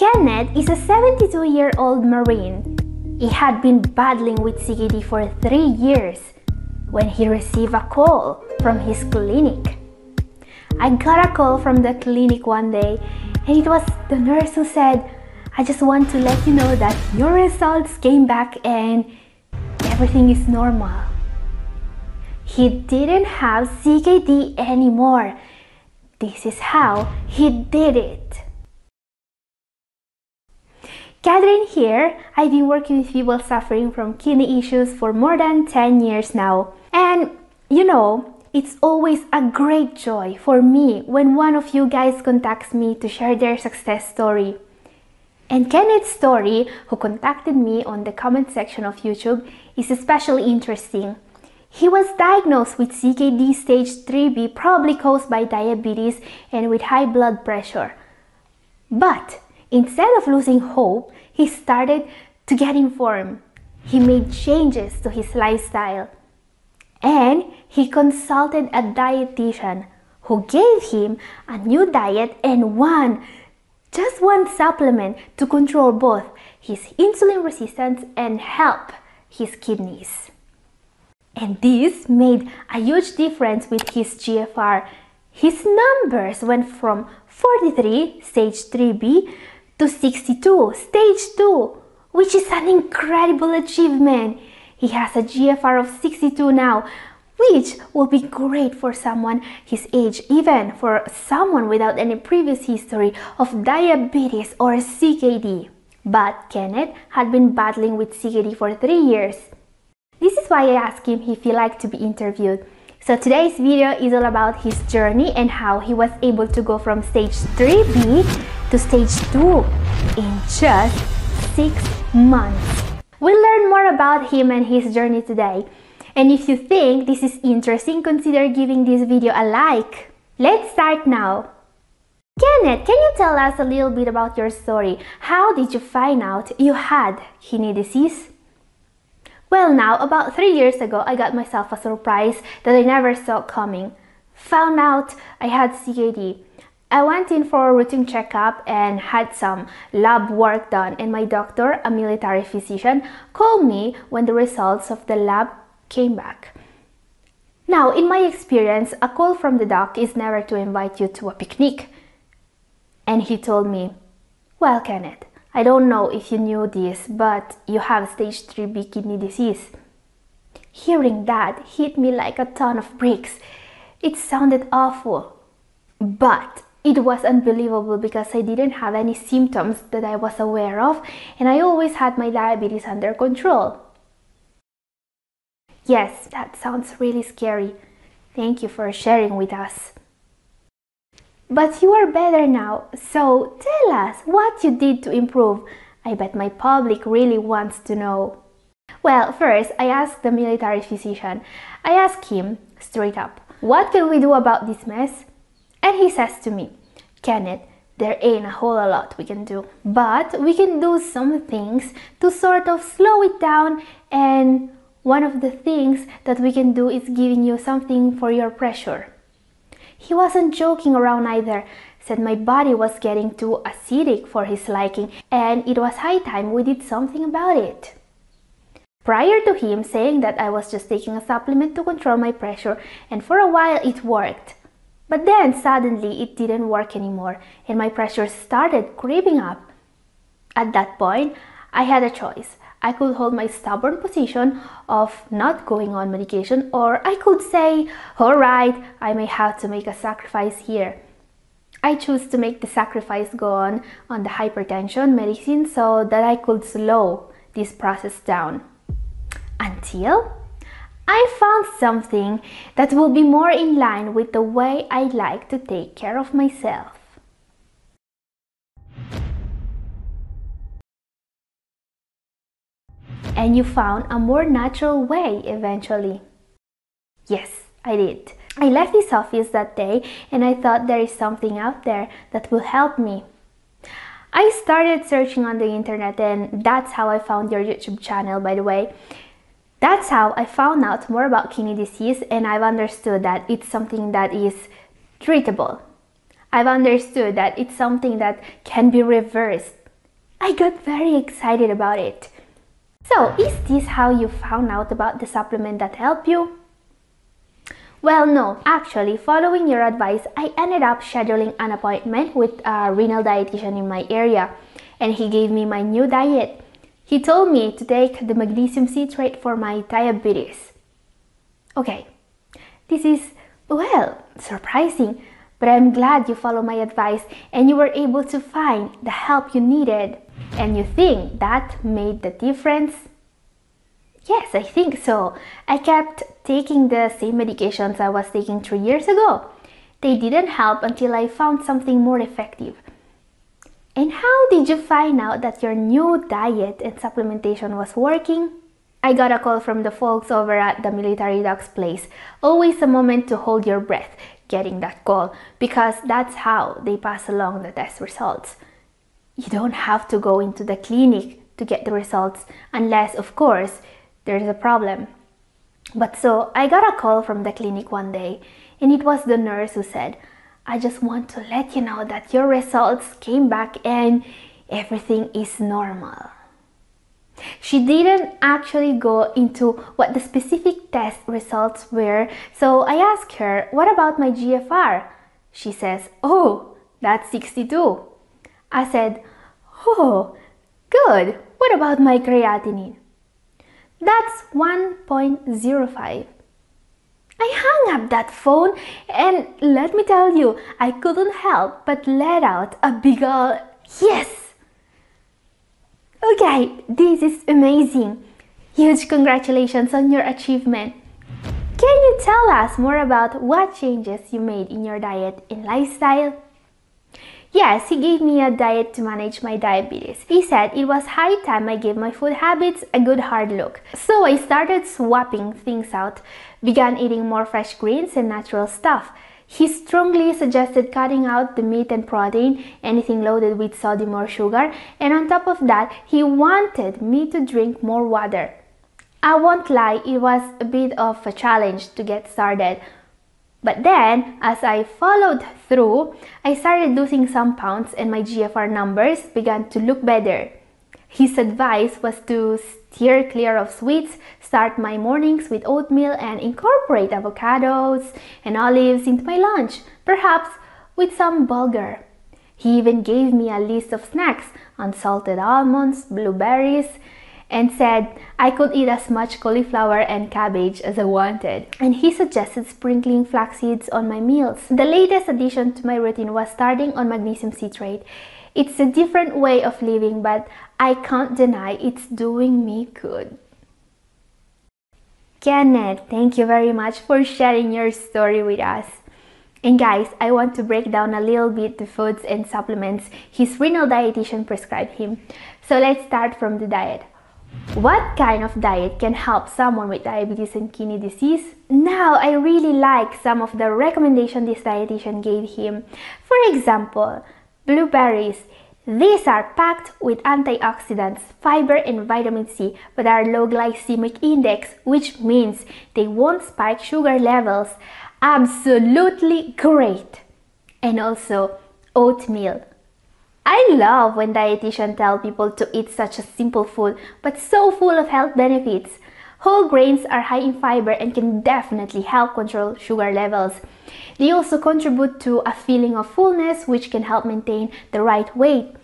Kenneth is a 72 year old Marine. He had been battling with CKD for three years when he received a call from his clinic. I got a call from the clinic one day, and it was the nurse who said, I just want to let you know that your results came back and everything is normal. He didn't have CKD anymore. This is how he did it. Katherine here, I've been working with people suffering from kidney issues for more than 10 years now. And you know, it's always a great joy for me when one of you guys contacts me to share their success story. And Kenneth's story, who contacted me on the comment section of YouTube, is especially interesting. He was diagnosed with CKD stage 3B, probably caused by diabetes and with high blood pressure. But Instead of losing hope, he started to get informed. He made changes to his lifestyle. And he consulted a dietitian who gave him a new diet and one, just one supplement to control both his insulin resistance and help his kidneys. And this made a huge difference with his GFR. His numbers went from 43, stage 3B, to 62, stage 2, which is an incredible achievement. He has a GFR of 62 now, which will be great for someone his age, even for someone without any previous history of diabetes or CKD. But Kenneth had been battling with CKD for three years. This is why I asked him if he liked to be interviewed. So today's video is all about his journey and how he was able to go from stage 3B to stage 2 in just 6 months. We'll learn more about him and his journey today. And if you think this is interesting, consider giving this video a like. Let's start now. Kenneth, can you tell us a little bit about your story? How did you find out you had kidney disease? Well, now, about three years ago, I got myself a surprise that I never saw coming. Found out I had CKD. I went in for a routine checkup and had some lab work done, and my doctor, a military physician, called me when the results of the lab came back. Now, in my experience, a call from the doc is never to invite you to a picnic. And he told me, Well, Kenneth, I don't know if you knew this, but you have stage 3B kidney disease. Hearing that hit me like a ton of bricks. It sounded awful. But it was unbelievable because I didn't have any symptoms that I was aware of and I always had my diabetes under control. Yes, that sounds really scary. Thank you for sharing with us. But you are better now, so tell us what you did to improve. I bet my public really wants to know. Well, first, I asked the military physician. I asked him straight up, what can we do about this mess? And he says to me, Kenneth, there ain't a whole lot we can do, but we can do some things to sort of slow it down. And one of the things that we can do is giving you something for your pressure. He wasn't joking around either, said my body was getting too acidic for his liking and it was high time we did something about it. Prior to him saying that I was just taking a supplement to control my pressure and for a while it worked. But then suddenly it didn't work anymore and my pressure started creeping up. At that point, I had a choice. I could hold my stubborn position of not going on medication, or I could say, alright, I may have to make a sacrifice here. I choose to make the sacrifice go on on the hypertension medicine so that I could slow this process down. Until I found something that will be more in line with the way I like to take care of myself. And you found a more natural way eventually. Yes, I did. I left this office that day and I thought there is something out there that will help me. I started searching on the internet and that's how I found your YouTube channel by the way. That's how I found out more about kidney disease and I've understood that it's something that is treatable. I've understood that it's something that can be reversed I got very excited about it. So, is this how you found out about the supplement that helped you? Well, no, actually, following your advice, I ended up scheduling an appointment with a renal dietitian in my area, and he gave me my new diet. He told me to take the magnesium citrate for my diabetes. Okay, this is, well, surprising, but I'm glad you followed my advice and you were able to find the help you needed. And you think that made the difference? Yes, I think so. I kept taking the same medications I was taking three years ago. They didn't help until I found something more effective. And how did you find out that your new diet and supplementation was working? I got a call from the folks over at the military doc's place. Always a moment to hold your breath getting that call because that's how they pass along the test results. You don't have to go into the clinic to get the results unless, of course, there's a problem. But so I got a call from the clinic one day and it was the nurse who said, I just want to let you know that your results came back and everything is normal. She didn't actually go into what the specific test results were, so I asked her, What about my GFR? She says, Oh, that's 62. I said, Oh, good. What about my creatinine? That's 1.05. I hung up that phone and let me tell you, I couldn't help but let out a big ol' yes. Okay, this is amazing. Huge congratulations on your achievement. Can you tell us more about what changes you made in your diet and lifestyle? Yes, he gave me a diet to manage my diabetes. He said it was high time I gave my food habits a good hard look. So I started swapping things out, began eating more fresh greens and natural stuff, he strongly suggested cutting out the meat and protein, anything loaded with sodium or sugar, and on top of that, he wanted me to drink more water. I won't lie, it was a bit of a challenge to get started. But then, as I followed through, I started losing some pounds and my GFR numbers began to look better. His advice was to steer clear of sweets, start my mornings with oatmeal, and incorporate avocados and olives into my lunch, perhaps with some bulgur. He even gave me a list of snacks unsalted almonds, blueberries, and said I could eat as much cauliflower and cabbage as I wanted. And he suggested sprinkling flax seeds on my meals. The latest addition to my routine was starting on magnesium citrate. It's a different way of living, but I can't deny it's doing me good. Kenneth, thank you very much for sharing your story with us. And guys, I want to break down a little bit the foods and supplements his renal dietitian prescribed him. So let's start from the diet. What kind of diet can help someone with diabetes and kidney disease? Now, I really like some of the recommendations this dietitian gave him. For example, blueberries. These are packed with antioxidants, fiber and vitamin C, but are low glycemic index, which means they won't spike sugar levels. Absolutely great! And also oatmeal. I love when dietitians tell people to eat such a simple food, but so full of health benefits. Whole grains are high in fiber and can definitely help control sugar levels. They also contribute to a feeling of fullness which can help maintain the right weight.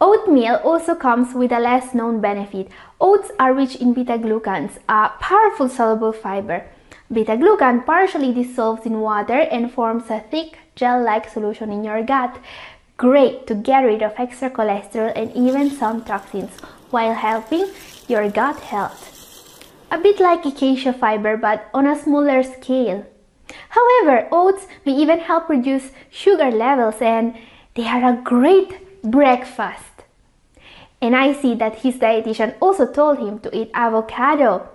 Oatmeal also comes with a less known benefit. Oats are rich in beta-glucans, a powerful soluble fiber. Beta-glucan partially dissolves in water and forms a thick gel-like solution in your gut. Great to get rid of extra cholesterol and even some toxins while helping your gut health. A bit like acacia fiber but on a smaller scale. However, oats may even help reduce sugar levels and they are a great breakfast. And I see that his dietitian also told him to eat avocado.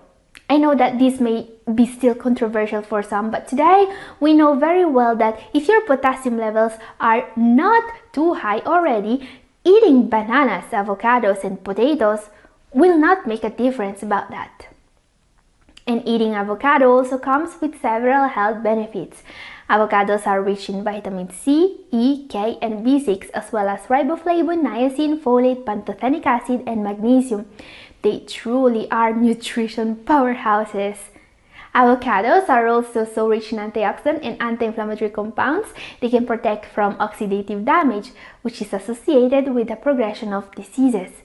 I know that this may be still controversial for some, but today we know very well that if your potassium levels are not too high already, eating bananas, avocados, and potatoes will not make a difference about that. And eating avocado also comes with several health benefits. Avocados are rich in vitamin C, E, K, and B6 as well as riboflavin, niacin, folate, pantothenic acid, and magnesium. They truly are nutrition powerhouses. Avocados are also so rich in antioxidant and anti-inflammatory compounds, they can protect from oxidative damage, which is associated with the progression of diseases.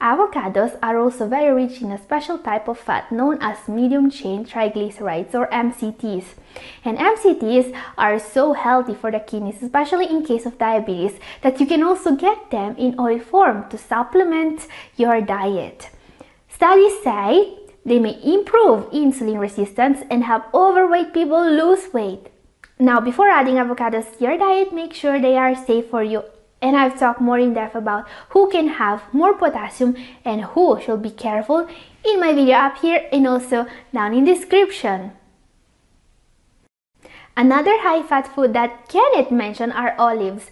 Avocados are also very rich in a special type of fat known as medium chain triglycerides or MCTs. And MCTs are so healthy for the kidneys, especially in case of diabetes, that you can also get them in oil form to supplement your diet. Studies say they may improve insulin resistance and help overweight people lose weight. Now, before adding avocados to your diet, make sure they are safe for you. And I've talked more in depth about who can have more potassium and who should be careful in my video up here and also down in description. Another high-fat food that Kenneth mentioned are olives.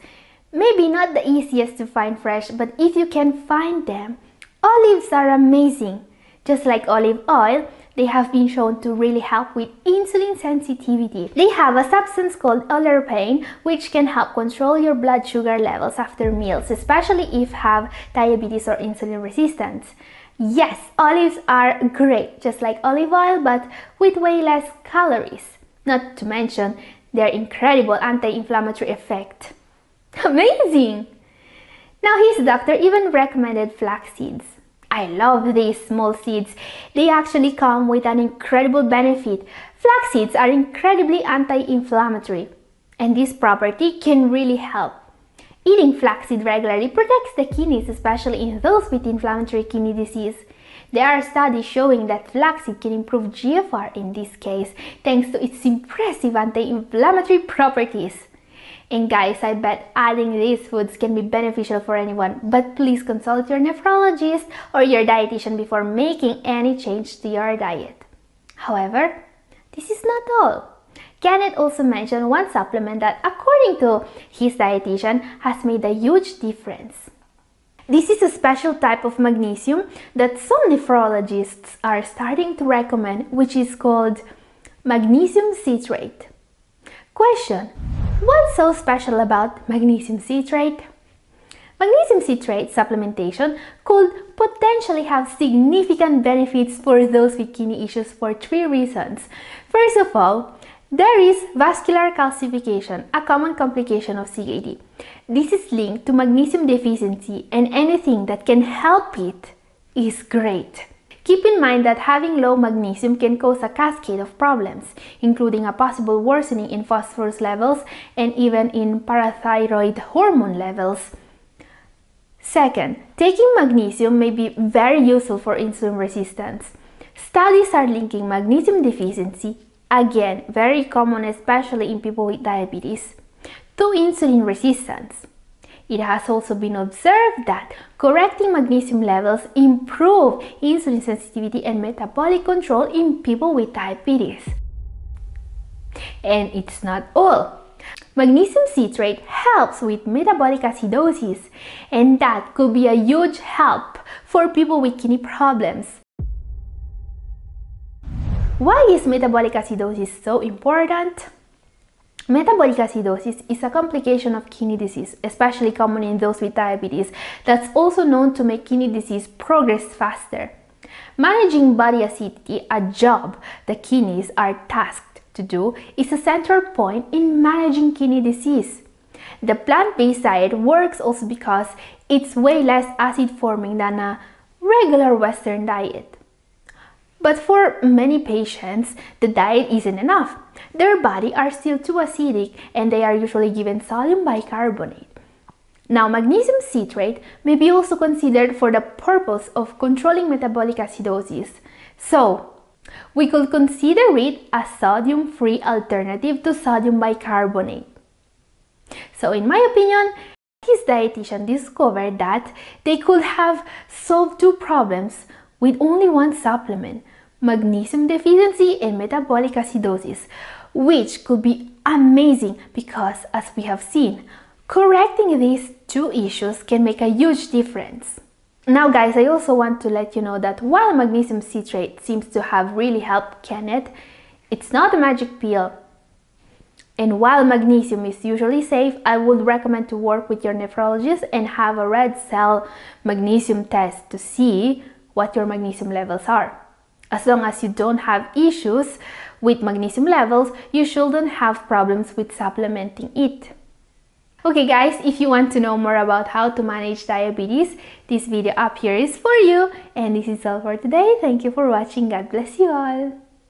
Maybe not the easiest to find fresh, but if you can find them, olives are amazing. Just like olive oil, they have been shown to really help with insulin sensitivity. They have a substance called oleuropein which can help control your blood sugar levels after meals, especially if you have diabetes or insulin resistance. Yes, olives are great, just like olive oil, but with way less calories. Not to mention their incredible anti-inflammatory effect. Amazing! Now his doctor even recommended flax seeds. I love these small seeds. They actually come with an incredible benefit. Flax seeds are incredibly anti-inflammatory and this property can really help. Eating flaxseed regularly protects the kidneys, especially in those with inflammatory kidney disease. There are studies showing that flaxseed can improve GFR in this case, thanks to its impressive anti-inflammatory properties. And guys, I bet adding these foods can be beneficial for anyone, but please consult your nephrologist or your dietitian before making any change to your diet. However, this is not all. Kenneth also mentioned one supplement that, according to his dietitian, has made a huge difference. This is a special type of magnesium that some nephrologists are starting to recommend, which is called magnesium citrate. Question What's so special about magnesium citrate? Magnesium citrate supplementation could potentially have significant benefits for those with kidney issues for three reasons. First of all, there is vascular calcification, a common complication of CKD. This is linked to magnesium deficiency and anything that can help it is great. Keep in mind that having low magnesium can cause a cascade of problems, including a possible worsening in phosphorus levels and even in parathyroid hormone levels. Second, taking magnesium may be very useful for insulin resistance. Studies are linking magnesium deficiency, again very common especially in people with diabetes, to insulin resistance. It has also been observed that correcting magnesium levels improve insulin sensitivity and metabolic control in people with diabetes. And it's not all. Magnesium citrate helps with metabolic acidosis and that could be a huge help for people with kidney problems. Why is metabolic acidosis so important? Metabolic acidosis is a complication of kidney disease, especially common in those with diabetes, that's also known to make kidney disease progress faster. Managing body acidity, a job the kidneys are tasked to do, is a central point in managing kidney disease. The plant-based diet works also because it's way less acid forming than a regular Western diet. But for many patients, the diet isn't enough. Their body are still too acidic and they are usually given sodium bicarbonate. Now, magnesium citrate may be also considered for the purpose of controlling metabolic acidosis. So, we could consider it a sodium-free alternative to sodium bicarbonate. So, in my opinion, his dietitian discovered that they could have solved two problems with only one supplement magnesium deficiency and metabolic acidosis, which could be amazing because, as we have seen, correcting these two issues can make a huge difference. Now guys, I also want to let you know that while magnesium citrate seems to have really helped Kenneth, it's not a magic pill. And while magnesium is usually safe, I would recommend to work with your nephrologist and have a red cell magnesium test to see what your magnesium levels are. As long as you don't have issues with magnesium levels, you shouldn't have problems with supplementing it. Okay guys, if you want to know more about how to manage diabetes, this video up here is for you. And this is all for today. Thank you for watching. God bless you all.